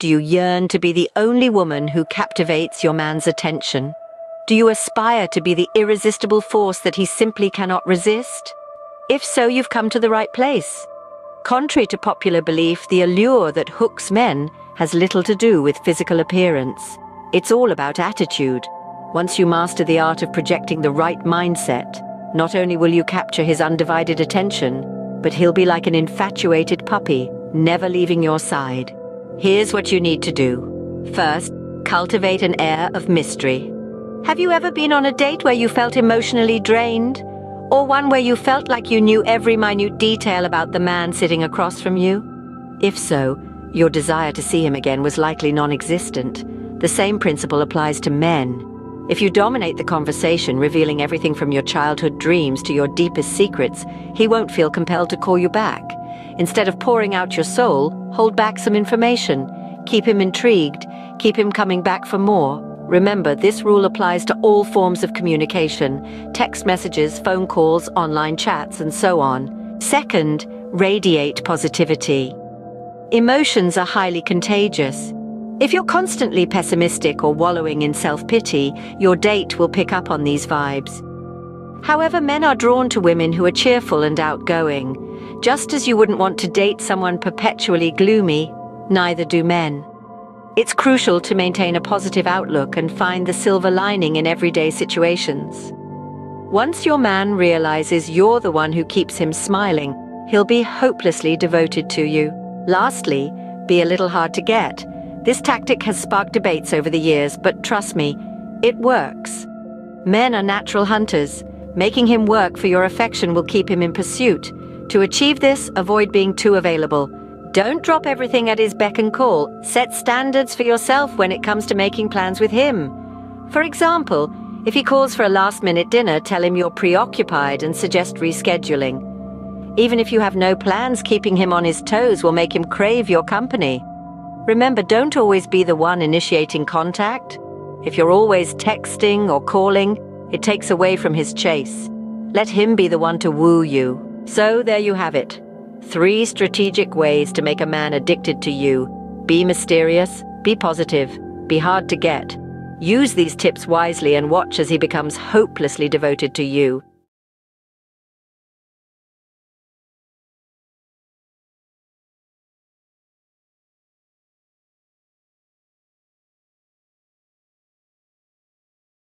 Do you yearn to be the only woman who captivates your man's attention? Do you aspire to be the irresistible force that he simply cannot resist? If so, you've come to the right place. Contrary to popular belief, the allure that hooks men has little to do with physical appearance. It's all about attitude. Once you master the art of projecting the right mindset, not only will you capture his undivided attention, but he'll be like an infatuated puppy, never leaving your side. Here's what you need to do. First, cultivate an air of mystery. Have you ever been on a date where you felt emotionally drained? Or one where you felt like you knew every minute detail about the man sitting across from you? If so, your desire to see him again was likely non-existent. The same principle applies to men. If you dominate the conversation, revealing everything from your childhood dreams to your deepest secrets, he won't feel compelled to call you back. Instead of pouring out your soul, hold back some information. Keep him intrigued. Keep him coming back for more. Remember, this rule applies to all forms of communication text messages, phone calls, online chats, and so on. Second, radiate positivity. Emotions are highly contagious. If you're constantly pessimistic or wallowing in self pity, your date will pick up on these vibes. However, men are drawn to women who are cheerful and outgoing. Just as you wouldn't want to date someone perpetually gloomy, neither do men. It's crucial to maintain a positive outlook and find the silver lining in everyday situations. Once your man realizes you're the one who keeps him smiling, he'll be hopelessly devoted to you. Lastly, be a little hard to get. This tactic has sparked debates over the years, but trust me, it works. Men are natural hunters. Making him work for your affection will keep him in pursuit. To achieve this, avoid being too available. Don't drop everything at his beck and call. Set standards for yourself when it comes to making plans with him. For example, if he calls for a last-minute dinner, tell him you're preoccupied and suggest rescheduling. Even if you have no plans, keeping him on his toes will make him crave your company. Remember, don't always be the one initiating contact. If you're always texting or calling, it takes away from his chase. Let him be the one to woo you. So there you have it. Three strategic ways to make a man addicted to you. Be mysterious, be positive, be hard to get. Use these tips wisely and watch as he becomes hopelessly devoted to you.